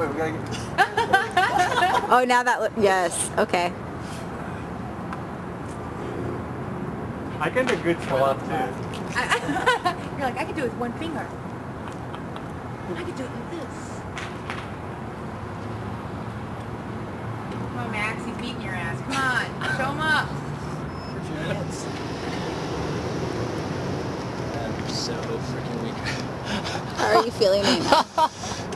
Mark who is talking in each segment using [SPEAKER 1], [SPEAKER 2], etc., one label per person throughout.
[SPEAKER 1] Wait, we gotta get...
[SPEAKER 2] Oh, now that, look- yes, okay.
[SPEAKER 1] I can do good pull-up too.
[SPEAKER 3] You're like, I can do it with one finger. I could do it like this. Come on, Max. He's beating your ass. Come on. Show him up.
[SPEAKER 4] I'm so freaking weak.
[SPEAKER 2] How are you feeling right now?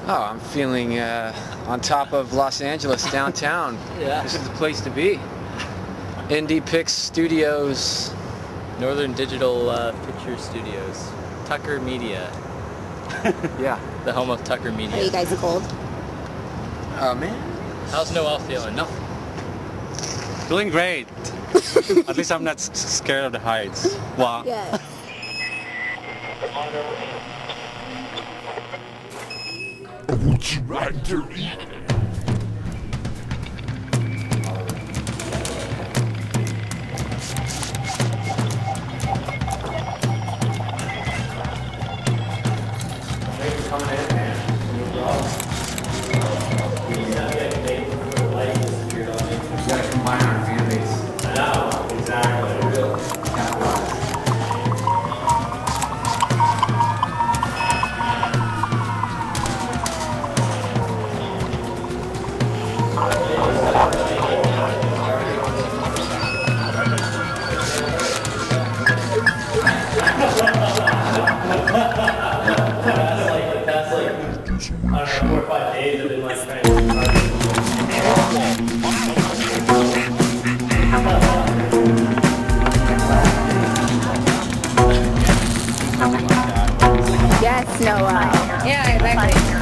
[SPEAKER 5] Oh, I'm feeling uh, on top of Los Angeles downtown.
[SPEAKER 4] Yeah.
[SPEAKER 5] This is the place to be. NDPIX Studios.
[SPEAKER 4] Northern Digital uh, Picture Studios. Tucker Media.
[SPEAKER 5] Yeah.
[SPEAKER 4] The home of Tucker Media.
[SPEAKER 2] Are you guys cold?
[SPEAKER 5] Oh man.
[SPEAKER 4] How's Noel feeling? No.
[SPEAKER 1] Doing great. At least I'm not s- scared of the heights. Wow.
[SPEAKER 2] Yes.
[SPEAKER 6] Would you like to eat?
[SPEAKER 5] You
[SPEAKER 4] four or five days I've been like trying
[SPEAKER 2] Yes, Noah.
[SPEAKER 3] Yeah, exactly.